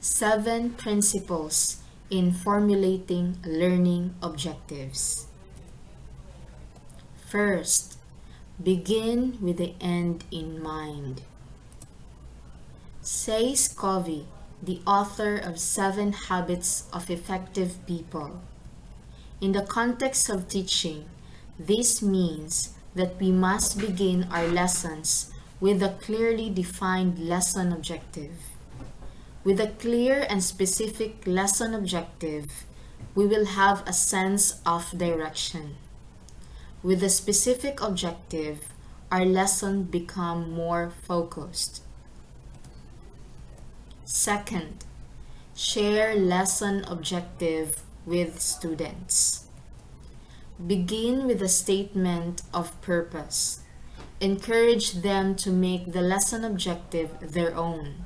Seven principles in formulating learning objectives. First, begin with the end in mind. Says Covey, the author of Seven Habits of Effective People. In the context of teaching, this means that we must begin our lessons with a clearly defined lesson objective. With a clear and specific lesson objective, we will have a sense of direction. With a specific objective, our lesson become more focused. Second, share lesson objective with students. Begin with a statement of purpose. Encourage them to make the lesson objective their own.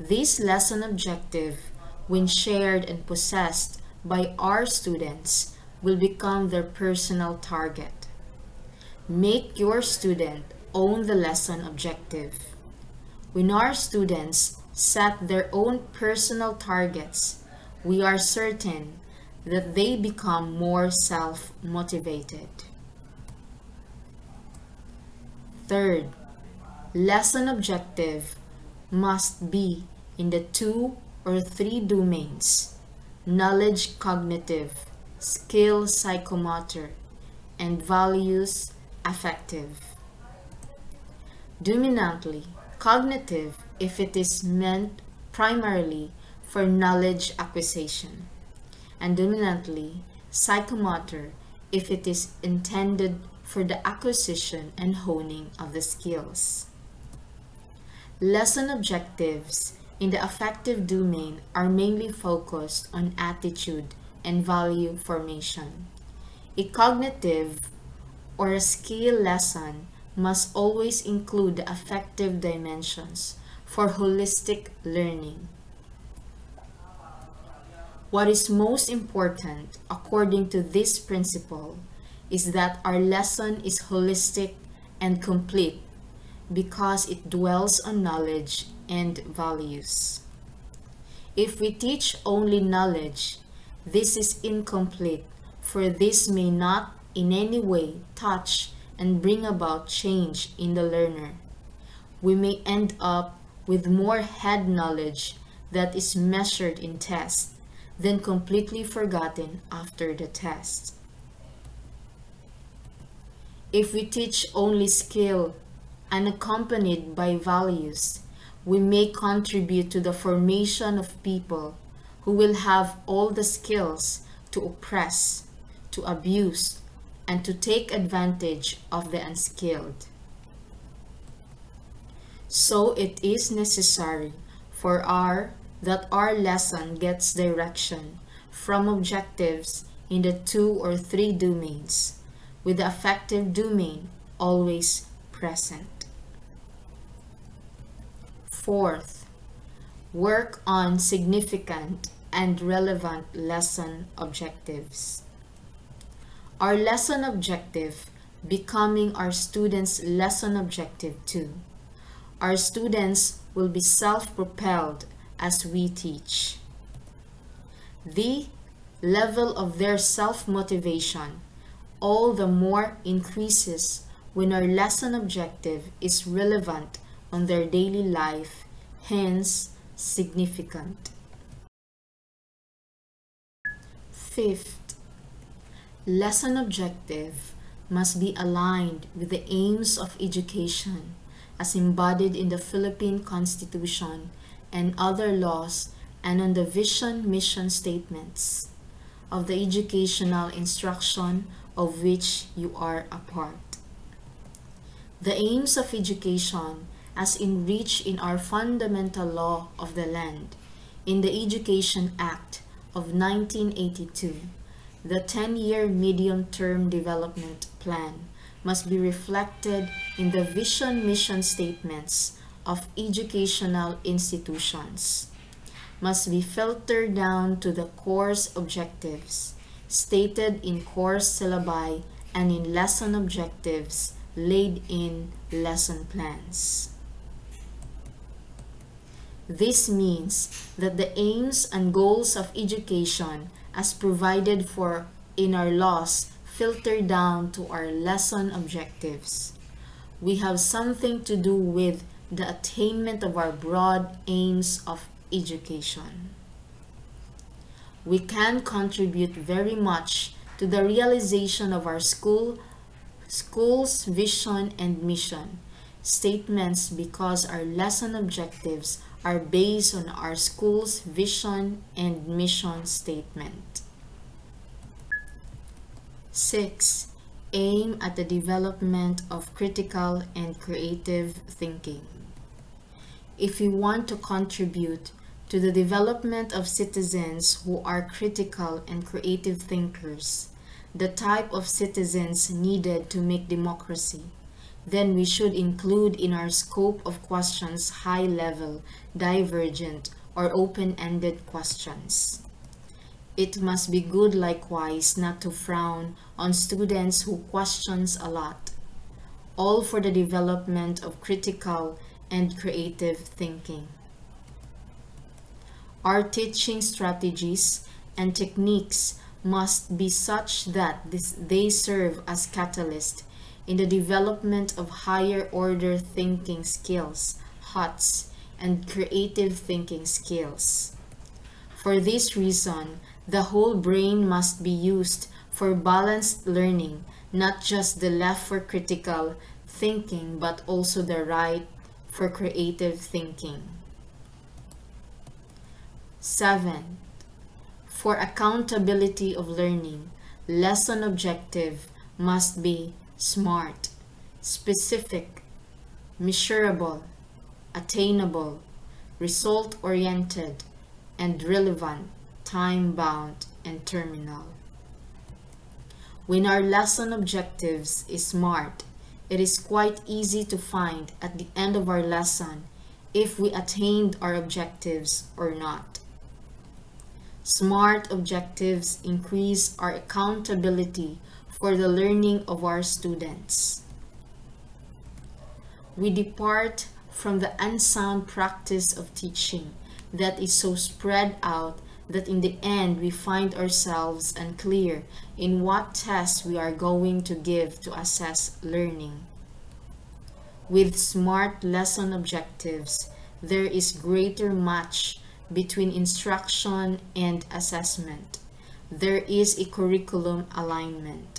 This lesson objective, when shared and possessed by our students, will become their personal target. Make your student own the lesson objective. When our students set their own personal targets, we are certain that they become more self-motivated. Third, lesson objective must be in the two or three domains, knowledge cognitive, skill psychomotor, and values affective. Dominantly, cognitive if it is meant primarily for knowledge acquisition and dominantly psychomotor if it is intended for the acquisition and honing of the skills. Lesson objectives in the affective domain are mainly focused on attitude and value formation. A cognitive or a skill lesson must always include the affective dimensions for holistic learning. What is most important, according to this principle, is that our lesson is holistic and complete because it dwells on knowledge and values. If we teach only knowledge, this is incomplete, for this may not in any way touch and bring about change in the learner. We may end up with more head knowledge that is measured in tests then completely forgotten after the test. If we teach only skill unaccompanied by values, we may contribute to the formation of people who will have all the skills to oppress, to abuse, and to take advantage of the unskilled. So it is necessary for our that our lesson gets direction from objectives in the two or three domains, with the affective domain always present. Fourth, work on significant and relevant lesson objectives. Our lesson objective becoming our students' lesson objective too. Our students will be self-propelled as we teach. The level of their self-motivation all the more increases when our lesson objective is relevant on their daily life, hence significant. Fifth, lesson objective must be aligned with the aims of education as embodied in the Philippine Constitution and other laws and on the vision mission statements of the educational instruction of which you are a part. The aims of education as enriched in our fundamental law of the land, in the Education Act of 1982, the 10-year medium-term development plan must be reflected in the vision mission statements of educational institutions must be filtered down to the course objectives stated in course syllabi and in lesson objectives laid in lesson plans. This means that the aims and goals of education as provided for in our laws filter down to our lesson objectives. We have something to do with the attainment of our broad aims of education. We can contribute very much to the realization of our school, school's vision and mission statements because our lesson objectives are based on our school's vision and mission statement. 6. Aim at the development of critical and creative thinking. If we want to contribute to the development of citizens who are critical and creative thinkers, the type of citizens needed to make democracy, then we should include in our scope of questions high-level, divergent, or open-ended questions. It must be good likewise not to frown on students who questions a lot, all for the development of critical and creative thinking. Our teaching strategies and techniques must be such that this, they serve as catalyst in the development of higher order thinking skills, HOTS, and creative thinking skills. For this reason, the whole brain must be used for balanced learning, not just the left for critical thinking, but also the right for creative thinking. 7. For accountability of learning, lesson objective must be smart, specific, measurable, attainable, result-oriented, and relevant, time-bound, and terminal. When our lesson objectives is SMART, it is quite easy to find at the end of our lesson if we attained our objectives or not. SMART objectives increase our accountability for the learning of our students. We depart from the unsound practice of teaching that is so spread out that in the end we find ourselves unclear in what tests we are going to give to assess learning. With SMART lesson objectives, there is greater match between instruction and assessment. There is a curriculum alignment.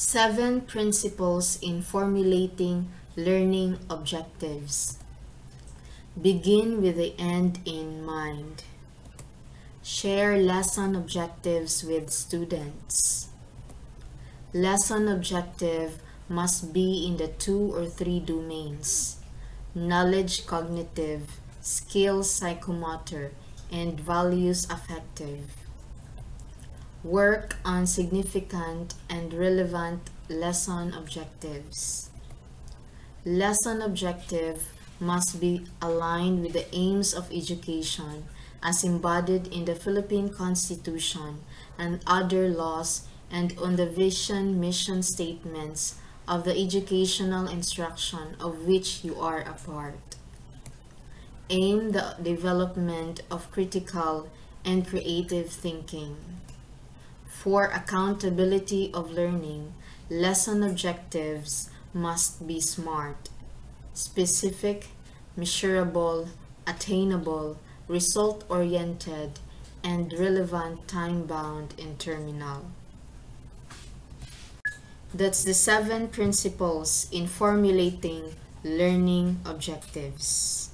Seven principles in formulating learning objectives. Begin with the end in mind. Share lesson objectives with students. Lesson objective must be in the two or three domains. Knowledge cognitive, skills psychomotor, and values affective. Work on significant and relevant lesson objectives. Lesson objective must be aligned with the aims of education as embodied in the Philippine Constitution and other laws and on the vision mission statements of the educational instruction of which you are a part. Aim the development of critical and creative thinking. For accountability of learning, lesson objectives must be SMART, specific, measurable, attainable, result-oriented, and relevant time-bound and terminal. That's the seven principles in formulating learning objectives.